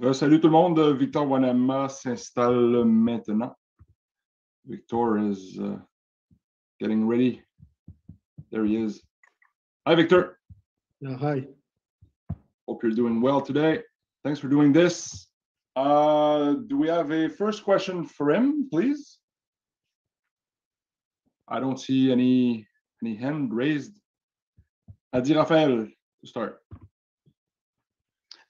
Salut tout le monde. Victor Wanyama s'installe maintenant. Victor is uh, getting ready. There he is. Hi, Victor. Yeah, hi. Hope you're doing well today. Thanks for doing this. Uh, do we have a first question for him, please? I don't see any any hand raised. Adi Raphael to start.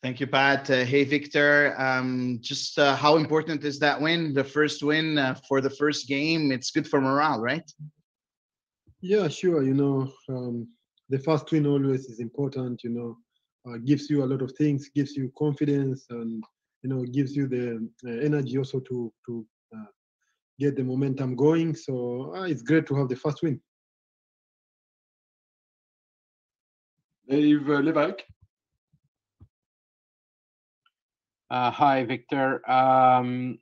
Thank you, Pat. Uh, hey, Victor. Um, just uh, how important is that win, the first win uh, for the first game? It's good for morale, right? Yeah, sure. You know, um, the first win always is important. You know, uh, gives you a lot of things, gives you confidence, and you know, gives you the uh, energy also to to uh, get the momentum going. So it's great to have the first win. Dave Levesque. Uh, hi, Victor. Um,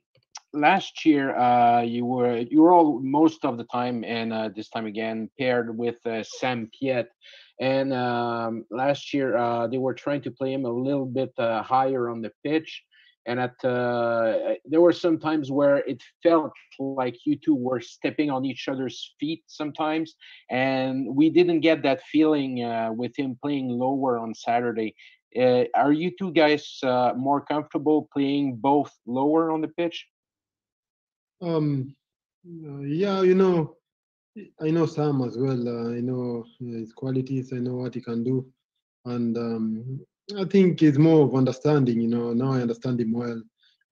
last year, uh, you were you were all most of the time, and uh, this time again paired with uh, Sam Piette. And um, last year, uh, they were trying to play him a little bit uh, higher on the pitch. And at there were some times where it felt like you two were stepping on each other's feet sometimes, and we didn't get that feeling with him playing lower on Saturday. Uh, are you two guys uh, more comfortable playing both lower on the pitch? Um, uh, yeah, you know, I know Sam as well. Uh, I know his qualities. I know what he can do, and um, I think it's more of understanding. You know, now I understand him well,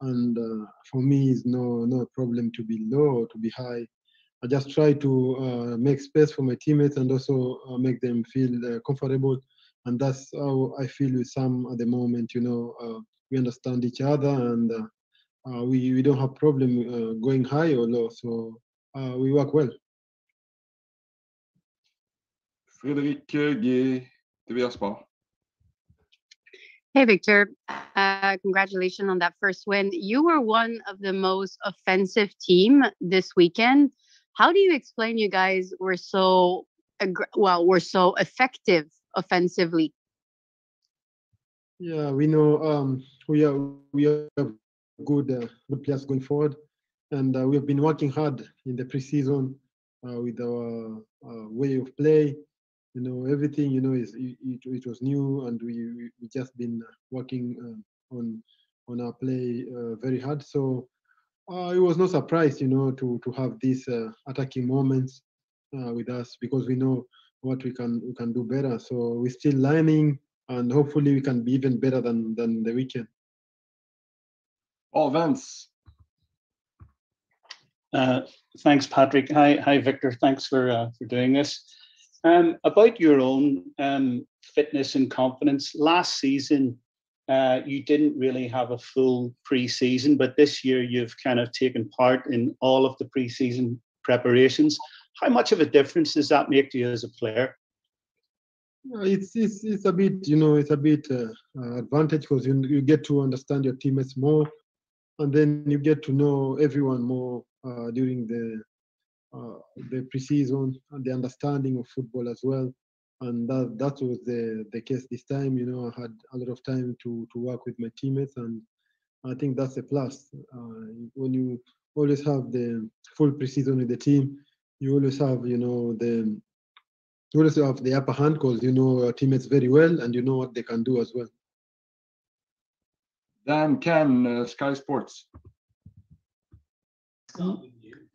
and uh, for me, it's no no problem to be low or to be high. I just try to uh, make space for my teammates and also make them feel comfortable and that's how I feel with Sam at the moment. You know, uh, we understand each other, and uh, uh we we don't have problem uh, going high or low, so uh, we work well. Frédéric Guay, TVA Sport. Hey, Victor. Uh, congratulations on that first win. You were one of the most offensive team this weekend. How do you explain you guys were so well, were so effective offensively? Yeah, we know um, we are we have good uh, good players going forward, and uh, we have been working hard in the preseason uh, with our uh, way of play. You know, everything you know is it, it was new, and we we just been working uh, on on our play uh, very hard. So it was no surprise, you know, to to have these attacking moments with us because we know what we can we can do better. So we're still learning, and hopefully we can be even better than than the weekend. Oh, Vance. Uh, thanks, Patrick. Hi, hi, Victor. Thanks for uh, for doing this. Um, about your own um, fitness and confidence, last season uh, you didn't really have a full preseason, but this year you've kind of taken part in all of the preseason preparations. How much of a difference does that make to you as a player? It's it's it's a bit you know it's a bit uh, uh, advantage because you you get to understand your teammates more, and then you get to know everyone more uh, during the uh, the preseason and the understanding of football as well. And that that was the the case this time. You know, I had a lot of time to to work with my teammates, and I think that's a plus. Uh, when you always have the full preseason with the team, you always have, you know, the you always have the upper hand because you know your teammates very well and you know what they can do as well. Dan Ken, uh, Sky Sports.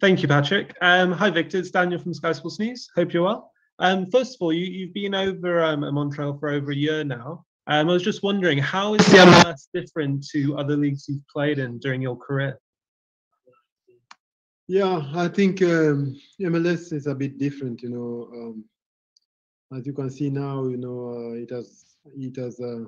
Thank you, Patrick. Um, hi, Victor. It's Daniel from Sky Sports News. Hope you're well. Um, first of all, you, have been over um, at Montreal for over a year now. Um, I was just wondering, how is the MLS different to other leagues you've played in during your career? Yeah, I think um, MLS is a bit different. You know, um, as you can see now, you know, uh, it has it has uh,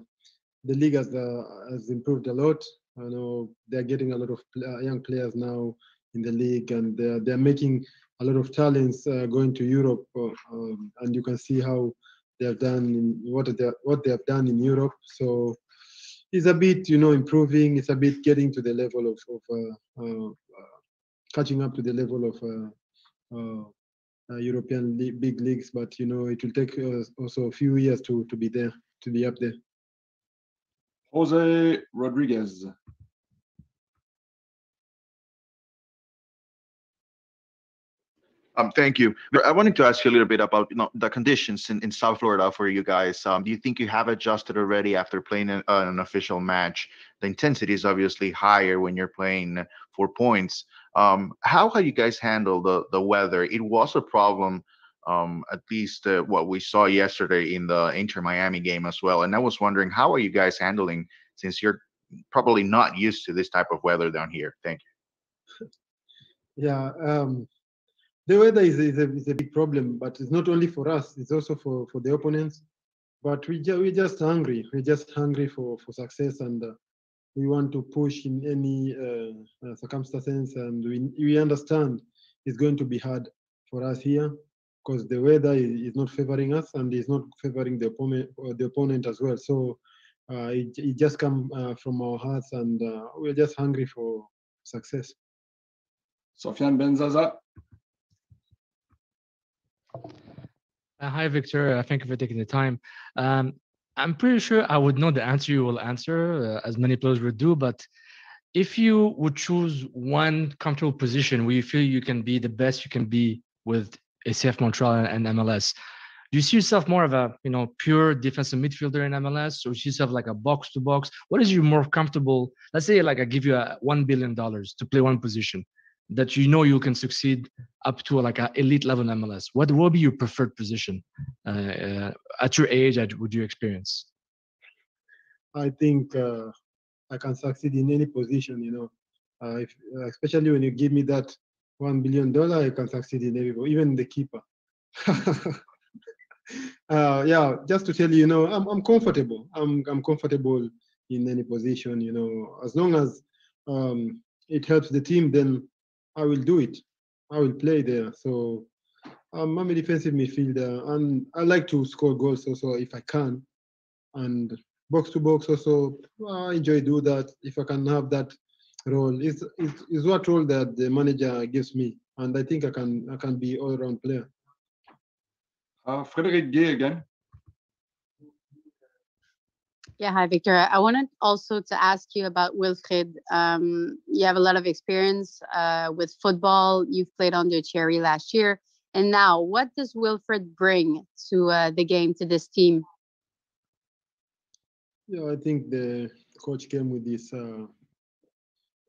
the league has uh, has improved a lot. I know they're getting a lot of uh, young players now in the league, and they're they're making a lot of talents uh, going to Europe, uh, um, and you can see how they have done in, what they what they have done in Europe. So it's a bit, you know, improving. It's a bit getting to the level of, of catching up to the level of uh, uh, uh, European le big leagues, but you know it will take also a few years to to be there, to be up there. Jose Rodriguez. Um, thank you. I wanted to ask you a little bit about you know the conditions in, in South Florida for you guys. Um, do you think you have adjusted already after playing an, uh, an official match? The intensity is obviously higher when you're playing for points. Um, how have you guys handled the the weather? It was a problem, um, at least uh, what we saw yesterday in the Inter Miami game as well. And I was wondering, how are you guys handling since you're probably not used to this type of weather down here? Thank you. Yeah, um, the weather is, is, a, is a big problem, but it's not only for us, it's also for, for the opponents. But we ju- we're just hungry. We're just hungry for, for success and uh, we want to push in any uh, uh, circumstances. And we, we understand it's going to be hard for us here because the weather is, is not favoring us and is not favoring the opponent, uh, the opponent as well. So uh, it, it just comes uh, from our hearts and uh, we're just hungry for success. Sofiane Benzaza. Uh, hi, Victor. Uh, thank you for taking the time. Um, I'm pretty sure I would know the answer you will answer, uh, as many players would do. But if you would choose one comfortable position where you feel you can be the best you can be with ACF Montreal and MLS, do you see yourself more of a you know pure defensive midfielder in MLS, or see yourself like a box to box? What is you more comfortable? Let's say like I give you a one billion dollars to play one position that you know you can succeed up to like an elite level MLS? What will be your preferred position uh, uh, at your age? At would you experience? I think uh, I can succeed in any position, you know. Uh, if, especially when you give me that one billion dollar, I can succeed in every, even the keeper. uh, yeah, just to tell you, you know, I'm I'm comfortable. I'm I'm comfortable in any position, you know, as long as um, it helps the team, then I will do it. I will play there. So um, I'm a defensive midfielder, and I like to score goals also if I can. And box to box also, I enjoy do that if I can have that role. It's, it's, it's what role that the manager gives me, and I think I can I can be all around player. Uh, Frédéric Guay again. Yeah, hi, Victor. I wanted also to ask you about Wilfried. Um, you have a lot of experience uh, with football. You've played under Thierry last year. And now, what does Wilfried bring to uh, the game, to this team? Yeah, I think the coach came with this uh,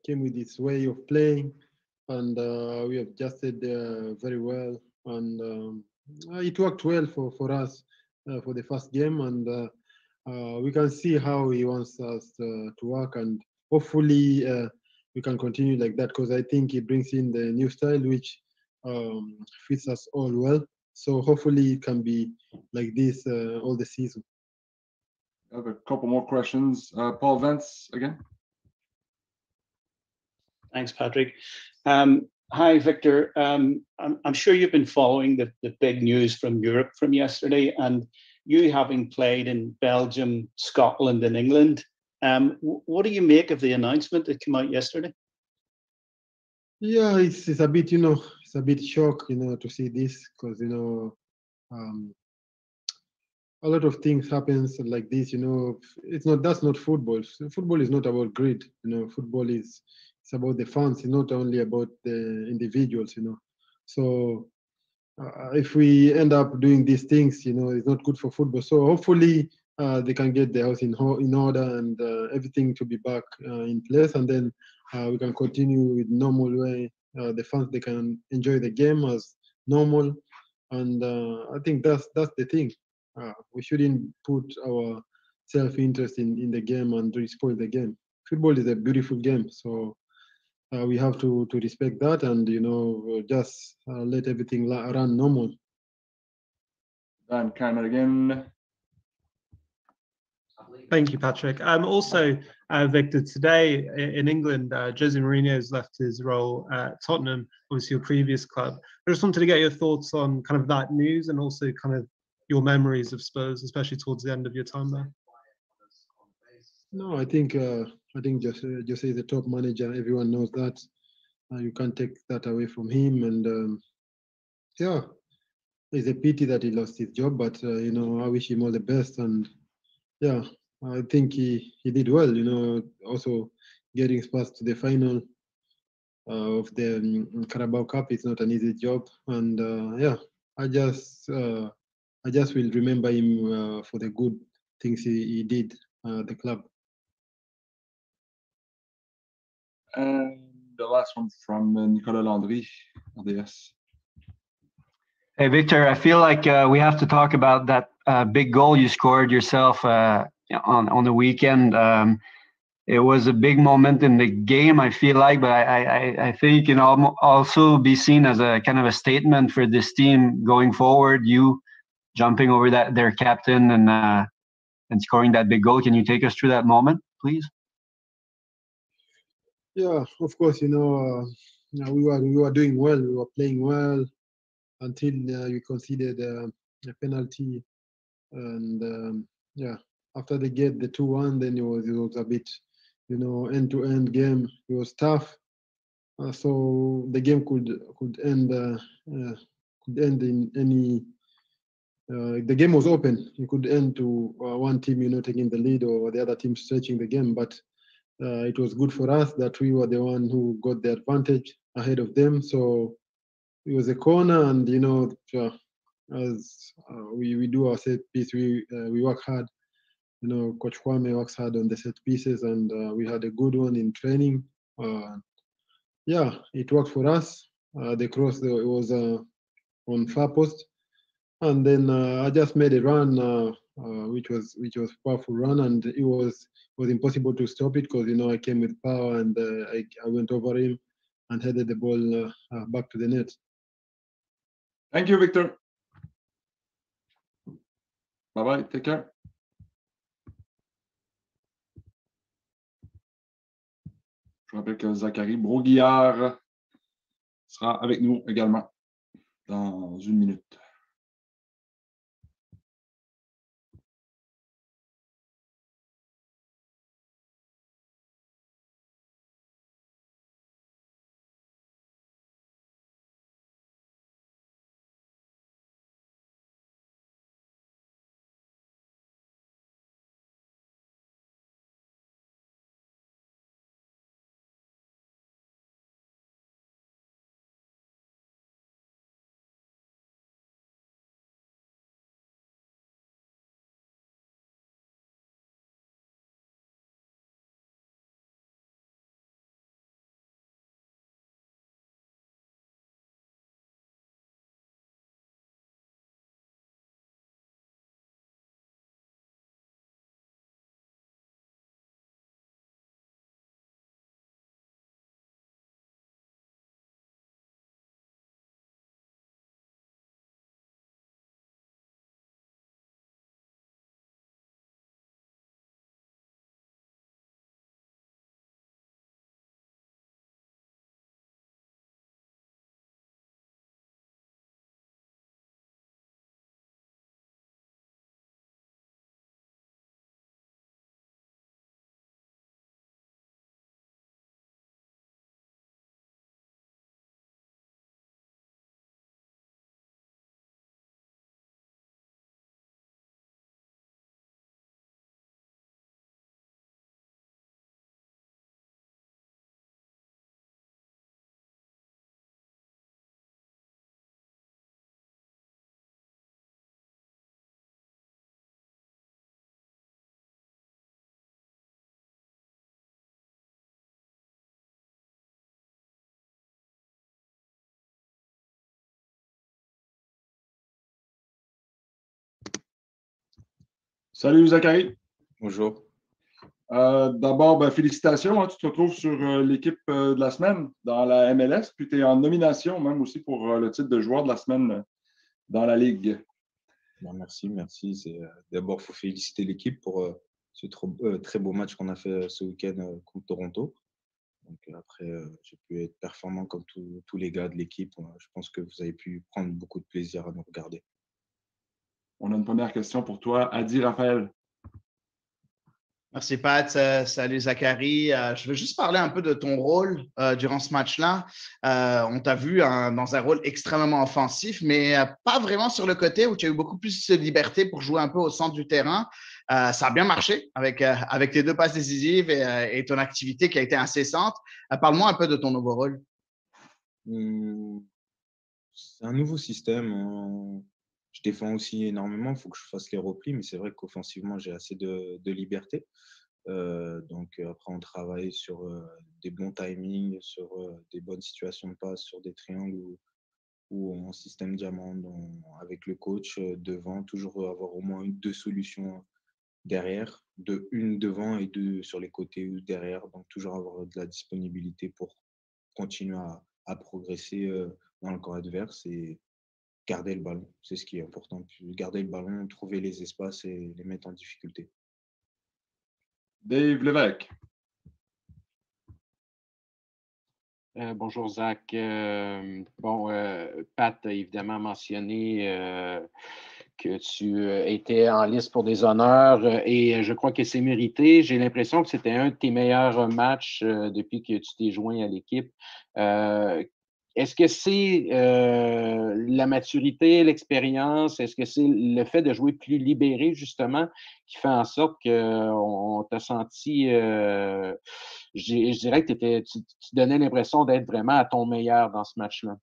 came with this way of playing, and uh, we adjusted uh, very well, and um, uh, it worked well for for us uh, for the first game, and uh, we can see how he wants us uh, to work, and hopefully uh, we can continue like that because I think he brings in the new style which um, fits us all well. So hopefully it can be like this uh, all the season. I have a couple more questions. Uh, Paul Vance again. Thanks, Patrick. Um, hi, Victor. Um, I'm, I'm sure you've been following the, the big news from Europe from yesterday, and you having played in Belgium, Scotland, and England. Um, what do you make of the announcement that came out yesterday? Yeah, it's, it's a bit, you know, it's a bit shock, you know, to see this because, you know, um, a lot of things happens like this, you know, it's not, that's not football. Football is not about greed, you know, football is, it's about the fans, it's not only about the individuals, you know. So uh, if we end up doing these things, you know, it's not good for football. So hopefully uh, they can get the house in, ho- in order and uh, everything to be back uh, in place, and then uh, we can continue with normal way. Uh, the fans they can enjoy the game as normal, and I think that's that's the thing. We shouldn't put our self-interest in, in the game and spoil the game. Football is a beautiful game, so uh, we have to to respect that and you know just uh, let everything la- run normal. Dan Cameron again. Thank you, Patrick. Um, also, uh, Victor, today in England, uh, Jose Mourinho has left his role at Tottenham, obviously your previous club. I just wanted to get your thoughts on kind of that news and also kind of your memories of Spurs, especially towards the end of your time there. No, I think uh, I think Jose, Jose is a top manager. Everyone knows that. Uh, you can't take that away from him. And um, yeah, it's a pity that he lost his job, but uh, you know I wish him all the best. And yeah, I think he, he did well, you know, also getting Spurs to the final uh, of the um, Carabao Cup is not an easy job. And uh, yeah, I just uh, I just will remember him uh, for the good things he, he did at the club. And the last one from uh, Nicolas Landry, RDS. Hey, Victor, I feel like uh, we have to talk about that uh, big goal you scored yourself uh, on, on the weekend. Um, it was a big moment in the game, I feel like, but I, I, I think it can also be seen as a kind of a statement for this team going forward. You jumping over that their captain and uh, and scoring that big goal. Can you take us through that moment, please? Yeah, of course. You know, uh, we were we were doing well. We were playing well until uh, we conceded uh, a penalty, and um, yeah, after they get the two one, then it was it was a bit, you know, end to end game. It was tough, uh, so the game could could end uh, uh, could end in any. the game was open. It could end to one team, you know, taking the lead or the other team stretching the game. But it was good for us that we were the one who got the advantage ahead of them. So it was a corner, and you know, uh, as uh, we, we do our set piece, we uh, we work hard. You know, Coach Kwame works hard on the set pieces, and we had a good one in training. yeah, it worked for us. the cross it was on far post, and then I just made a run, which was which was powerful run, and it was was impossible to stop it because you know I came with power and uh, I, I went over him and headed the ball uh, uh, back to the net. Thank you, Victor. Bye bye. Take care. Je rappelle que Zachary Brault-Guillard sera avec nous également dans une minute. Salut Zachary. Bonjour. Euh, d'abord, ben, félicitations. Hein. tu te retrouves sur euh, l'équipe euh, de la semaine dans la MLS, puis tu es en nomination même aussi pour le titre de joueur de la semaine dans la Ligue. Ben, merci, merci. D'abord, il faut féliciter l'équipe pour ce très beau match qu'on a fait ce week-end contre Toronto. Donc, après, j'ai pu être performant comme tous les gars de l'équipe. Je pense que vous avez pu prendre beaucoup de plaisir à nous regarder. On a une première question pour toi. Adi Raphaël. Merci Pat, salut Zachary. Euh, je veux juste parler un peu de ton rôle euh, durant ce match-là. Euh, on t'a vu dans un rôle extrêmement offensif, mais pas vraiment sur le côté où tu as eu beaucoup plus de liberté pour jouer un peu au centre du terrain. ça a bien marché avec, avec tes deux passes décisives et, ton activité qui a été incessante. Parle-moi un peu de ton nouveau rôle. Mmh. C'est un nouveau système. Je défends aussi énormément, il faut que je fasse les replis, mais c'est vrai qu'offensivement, j'ai assez de, liberté. Euh, donc après, on travaille sur euh, des bons timings, sur euh, des bonnes situations de passe, sur des triangles ou, ou en système diamant avec le coach devant, toujours avoir au moins deux solutions derrière, de une devant et deux sur les côtés ou derrière. Donc toujours avoir de la disponibilité pour continuer à, à progresser dans le camp adverse et garder le ballon. C'est ce qui est important. Garder le ballon, trouver les espaces et les mettre en difficulté. Dave Lévesque. Euh, bonjour Zach. Euh, bon, euh, Pat a évidemment mentionné que tu étais en liste pour des honneurs et je crois que c'est mérité. J'ai l'impression que c'était un de tes meilleurs matchs depuis que tu t'es joint à l'équipe. Est-ce que c'est euh, la maturité, l'expérience? Est-ce que c'est le fait de jouer plus libéré, justement, qui fait en sorte qu'on t'a senti, euh, je dirais que tu, donnais l'impression d'être vraiment à ton meilleur dans ce match-là?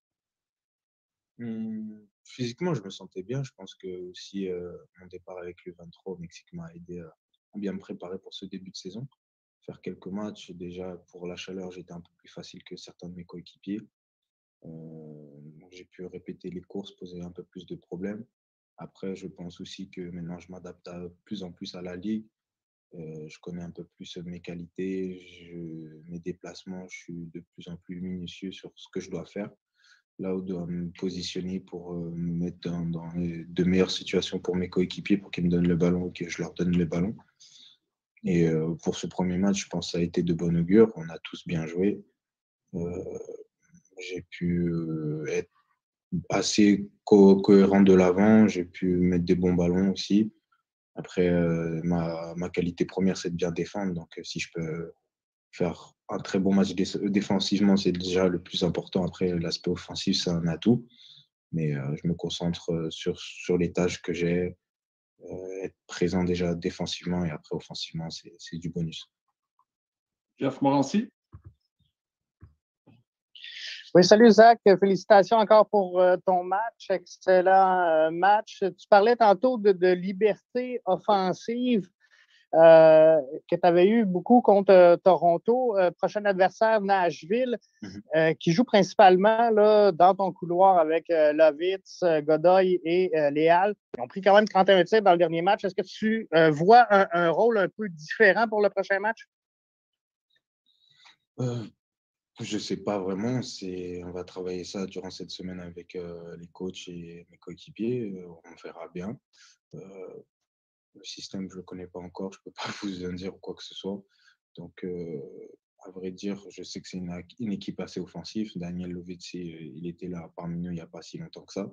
Mmh, physiquement, je me sentais bien. Je pense que aussi euh, mon départ avec le 23 au Mexique m'a aidé à bien me préparer pour ce début de saison. Faire quelques matchs, déjà pour la chaleur, j'étais un peu plus facile que certains de mes coéquipiers. Euh, j'ai pu répéter les courses, poser un peu plus de problèmes. Après, je pense aussi que maintenant, je m'adapte de plus en plus à la ligue. Euh, je connais un peu plus mes qualités, mes déplacements, je suis de plus en plus minutieux sur ce que je dois faire. Là où je dois me positionner pour euh, me mettre dans, de meilleures situations pour mes coéquipiers, pour qu'ils me donnent le ballon et que je leur donne le ballon. Et pour ce premier match, je pense que ça a été de bon augure. On a tous bien joué j'ai pu euh, être assez cohérent de l'avant, j'ai pu mettre des bons ballons aussi. Après, euh, ma, ma, qualité première, c'est de bien défendre. Donc, euh, si je peux faire un très bon match défensivement, c'est déjà le plus important. Après, l'aspect offensif, c'est un atout. Mais je me concentre sur, sur les tâches que j'ai, être présent déjà défensivement et après offensivement, c'est du bonus. Jeff Morancy? Oui, salut Zach. Félicitations encore pour euh, ton match. Excellent euh, match. Tu parlais tantôt de, liberté offensive euh, que tu avais eu beaucoup contre Toronto. prochain adversaire, Nashville, mm-hmm. qui joue principalement là, dans ton couloir avec Lovitz, Godoy et Léal. Ils ont pris quand même 31 tirs dans le dernier match. Est-ce que tu vois un, un, rôle un peu différent pour le prochain match? Je ne sais pas vraiment. On va travailler ça durant cette semaine avec les coachs et mes coéquipiers. on verra bien. le système, je ne le connais pas encore. Je ne peux pas vous en dire quoi que ce soit. Donc, à vrai dire, je sais que c'est une, équipe assez offensive. Daniel Lovitz, il était là parmi nous il n'y a pas si longtemps que ça.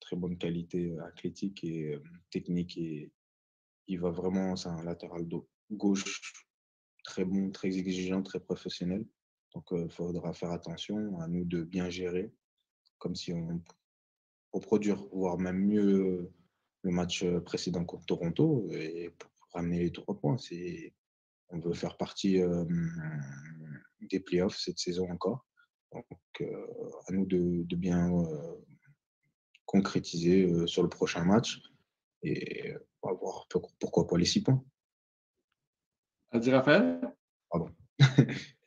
Très bonne qualité athlétique et technique. Et il va vraiment, c'est un latéral gauche très bon, très exigeant, très professionnel. Donc, il faudra faire attention à nous de bien gérer, comme si on reproduire, voire même mieux le match précédent contre Toronto et pour ramener les trois points. On veut faire partie des playoffs cette saison encore. Donc, à nous de, bien concrétiser sur le prochain match et avoir pourquoi pas les six points. Adi Raphaël? Pardon.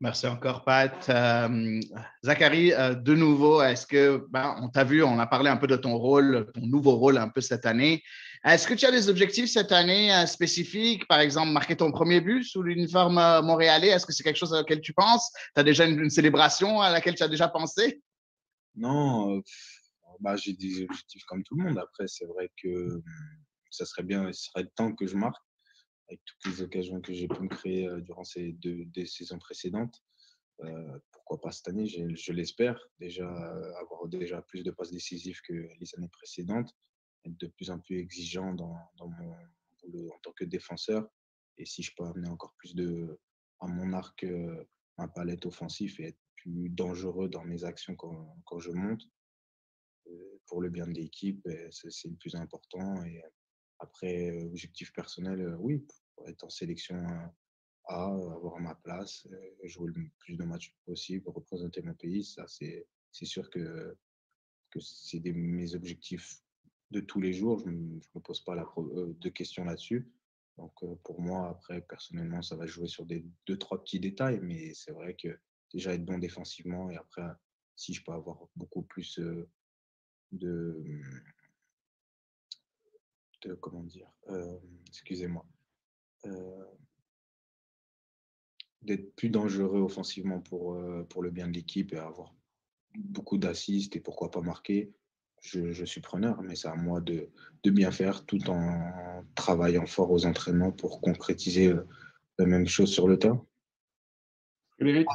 Merci encore, Pat. Euh, Zachary, euh, de nouveau, est-ce que, ben, on t'a vu, on a parlé un peu de ton rôle, ton nouveau rôle un peu cette année. Est-ce que tu as des objectifs cette année euh, spécifiques, par exemple, marquer ton premier but sous l'uniforme montréalais? Est-ce que c'est quelque chose auquel tu penses? Tu as déjà une, célébration à laquelle tu as déjà pensé? Non, bah, j'ai des objectifs comme tout le monde. Après, c'est vrai que hum, ça serait bien, ce serait temps que je marque avec toutes les occasions que j'ai pu me créer durant ces deux, saisons précédentes. pourquoi pas cette année, je, l'espère. Déjà, avoir déjà plus de passes décisives que les années précédentes, être de plus en plus exigeant en tant que défenseur, et si je peux amener encore plus de, à mon arc ma palette offensive et être plus dangereux dans mes actions quand, quand je monte, pour le bien de l'équipe, c'est le plus important. Après, objectif personnel, oui, pour être en sélection A, avoir ma place, jouer le plus de matchs possible, représenter mon pays, ça c'est sûr que, que c'est mes objectifs de tous les jours. Je ne me, pose pas la, de questions là-dessus. Donc pour moi, après, personnellement, ça va jouer sur des deux, trois petits détails, mais c'est vrai que déjà être bon défensivement et après, si je peux avoir beaucoup plus de, de comment dire, excusez-moi, d'être plus dangereux offensivement pour, pour le bien de l'équipe et avoir beaucoup d'assists et pourquoi pas marquer, je, suis preneur, mais c'est à moi de, de, bien faire tout en travaillant fort aux entraînements pour concrétiser la même chose sur le terrain. Frédéric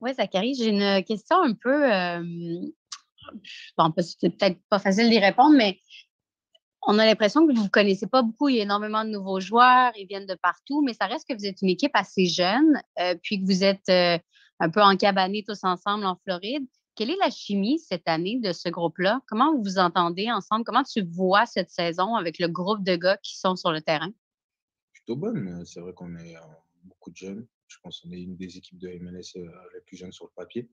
Oui, Zachary, j'ai une question un peu. Euh, bon, c'est peut-être pas facile d'y répondre, mais on a l'impression que vous ne connaissez pas beaucoup. Il y a énormément de nouveaux joueurs, ils viennent de partout, mais ça reste que vous êtes une équipe assez jeune, euh, puis que vous êtes euh, un peu encabanés tous ensemble en Floride. Quelle est la chimie cette année de ce groupe-là? Comment vous vous entendez ensemble? Comment tu vois cette saison avec le groupe de gars qui sont sur le terrain? Plutôt bonne. C'est vrai qu'on est beaucoup de jeunes. Je pense qu'on est une des équipes de MLS euh, les plus jeunes sur le papier.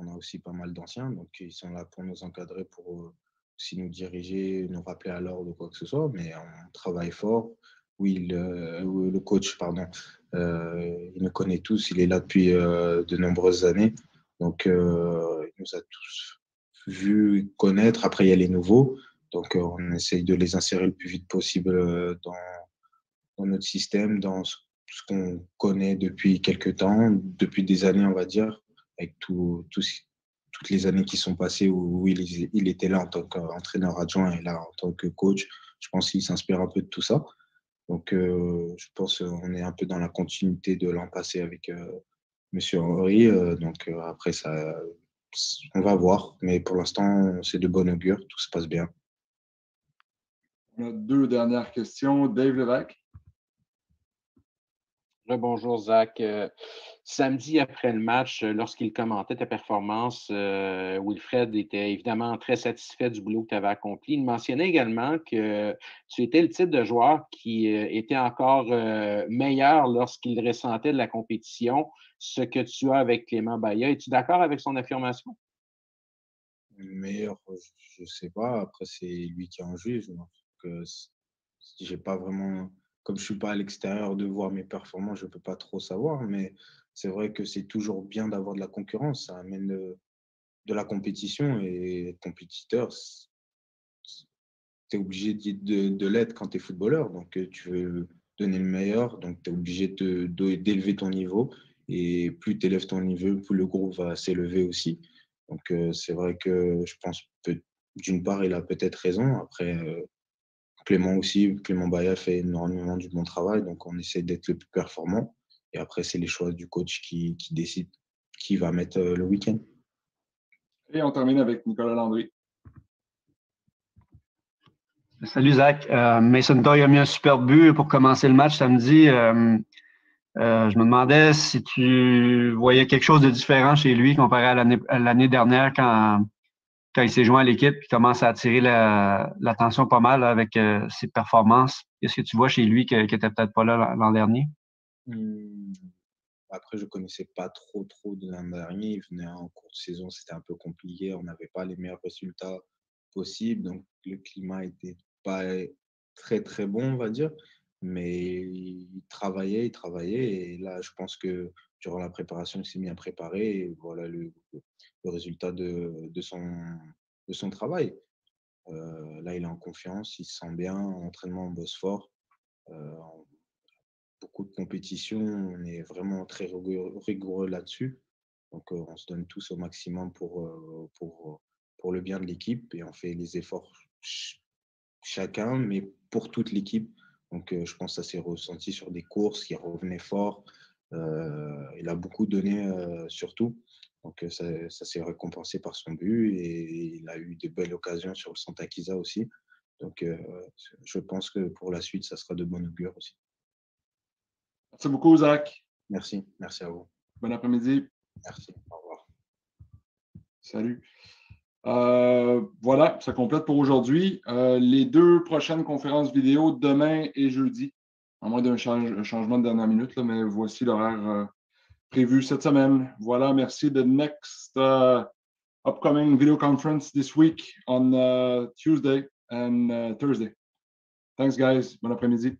On a aussi pas mal d'anciens, donc ils sont là pour nous encadrer, pour euh, aussi nous diriger, nous rappeler à l'ordre ou quoi que ce soit. Mais on travaille fort. Oui, le, le coach, pardon, euh, il nous connaît tous. Il est là depuis de nombreuses années. Donc, nous a tous vu connaître. Après, il y a les nouveaux. Donc, euh, on essaye de les insérer le plus vite possible euh, dans, dans notre système, dans ce, qu'on connaît depuis quelques temps, depuis des années, on va dire, avec tout, toutes les années qui sont passées où, il, était là en tant qu'entraîneur adjoint et là en tant que coach. Je pense qu'il s'inspire un peu de tout ça. Donc, euh, je pense qu'on est un peu dans la continuité de l'an passé avec M. Monsieur Henry. donc, après, ça, on va voir, mais pour l'instant, c'est de bon augure, tout se passe bien. On deux dernières questions. Dave Lévesque. Bonjour Zach. Euh, samedi après le match, euh, lorsqu'il commentait ta performance, euh, Wilfred était évidemment très satisfait du boulot que tu avais accompli. Il mentionnait également que tu étais le type de joueur qui était encore meilleur lorsqu'il ressentait de la compétition, ce que tu as avec Clément Baya. Es-tu d'accord avec son affirmation? Meilleur, je ne sais pas. Après, c'est lui qui en juge. Donc, j'ai pas vraiment comme je suis pas à l'extérieur de voir mes performances, je peux pas trop savoir, mais c'est vrai que c'est toujours bien d'avoir de la concurrence. Ça amène de, la compétition et être compétiteur, tu es obligé de, de l'être quand tu es footballeur. Donc, euh, tu veux donner le meilleur, donc tu es obligé d'élever ton niveau. Et plus tu élèves ton niveau, plus le groupe va s'élever aussi. Donc, euh, c'est vrai que je pense d'une part, il a peut-être raison. Après, euh, Clément aussi, Clément Baya fait énormément du bon travail, donc on essaie d'être le plus performant. Et après, c'est les choix du coach qui, qui décide qui va mettre euh, le week-end. Et on termine avec Nicolas Landry. Salut Zach. Euh, Mason Toy a mis un super but pour commencer le match samedi. Euh, je me demandais si tu voyais quelque chose de différent chez lui comparé à l'année dernière quand, quand il s'est joint à l'équipe, il commence à attirer l'attention pas mal avec euh, ses performances. Qu'est-ce que tu vois chez lui qui n'était peut-être pas là l'an dernier? Mmh. Après, je ne connaissais pas trop, trop de l'an dernier. Il venait en cours de saison, c'était un peu compliqué. On n'avait pas les meilleurs résultats possibles. Donc, le climat n'était pas très, très bon, on va dire. Mais il travaillait, il travaillait. Et là, je pense que durant la préparation, il s'est mis à préparer. Et voilà le, résultat de, son, travail. Euh, là, il est en confiance, il se sent bien, en entraînement, on bosse fort. Euh, beaucoup de compétitions, on est vraiment très rigoureux, là-dessus. Donc, euh, on se donne tous au maximum pour, le bien de l'équipe et on fait les efforts chacun, mais pour toute l'équipe. Donc, je pense que ça s'est ressenti sur des courses, il revenait fort. Il a beaucoup donné, surtout. Donc ça, s'est récompensé par son but et il a eu de belles occasions sur le Santa Kisa aussi. Donc, euh, je pense que pour la suite, ça sera de bon augure aussi. Merci beaucoup, Zach. Merci, merci à vous. Bon après-midi. Merci, au revoir. Salut. Euh, voilà, ça complète pour aujourd'hui. Euh, les deux prochaines conférences vidéo, demain et jeudi, à moins d'un change- changement de dernière minute, mais voici l'horaire euh, prévu cette semaine. Voilà, merci. The next uh, upcoming video conference this week on uh, Tuesday and uh, Thursday. Thanks, guys. Bon après-midi.